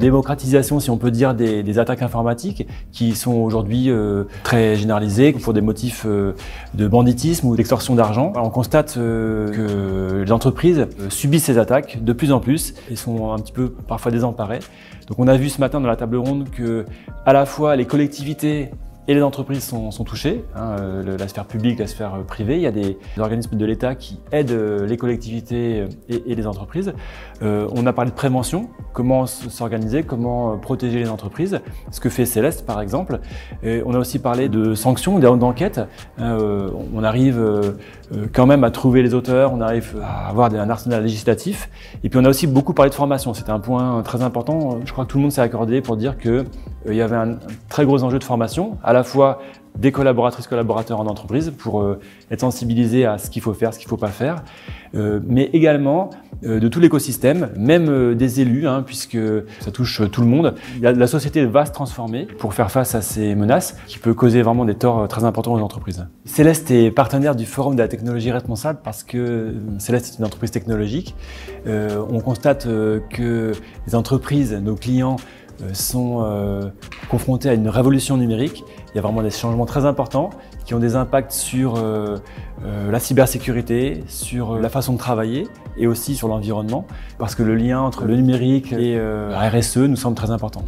démocratisation, si on peut dire, des, attaques informatiques qui sont aujourd'hui euh, très généralisées pour des motifs euh, de banditisme ou d'extorsion d'argent. On constate que les entreprises subissent ces attaques de plus en plus et sont un petit peu parfois désemparées. Donc on a vu ce matin dans la table ronde que à la fois les collectivités et les entreprises sont, touchées, hein, euh, la sphère publique, la sphère euh, privée. Il y a des, organismes de l'État qui aident euh, les collectivités et, les entreprises. on a parlé de prévention, comment s'organiser, comment protéger les entreprises, ce que fait Céleste par exemple. on a aussi parlé de sanctions, d'enquêtes. on arrive quand même à trouver les auteurs, on arrive à avoir un arsenal législatif. Et puis on a aussi beaucoup parlé de formation, c'était un point très important. Je crois que tout le monde s'est accordé pour dire qu'il il y avait un, très gros enjeu de formation, à la fois des collaboratrices, collaborateurs en entreprise pour euh, être sensibilisés à ce qu'il faut faire, ce qu'il ne faut pas faire, euh, mais également euh, de tout l'écosystème, même des élus, hein, puisque ça touche tout le monde. La, société va se transformer pour faire face à ces menaces qui peuvent causer vraiment des torts très importants aux entreprises. Céleste est partenaire du Forum de la technologie responsable parce que Céleste est une entreprise technologique. on constate que les entreprises, nos clients, euh, sont euh, confrontés à une révolution numérique. Il y a vraiment des changements très importants qui ont des impacts sur euh, la cybersécurité, sur la façon de travailler et aussi sur l'environnement, parce que le lien entre le numérique et la RSE nous semble très important.